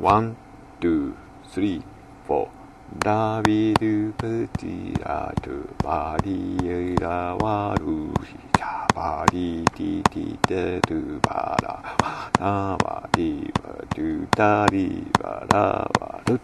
ワン、ツー、スリー、フォー。ラビルプティラトゥバリエラワルヒタバリティティテトゥバラナバリバトゥダリバラワル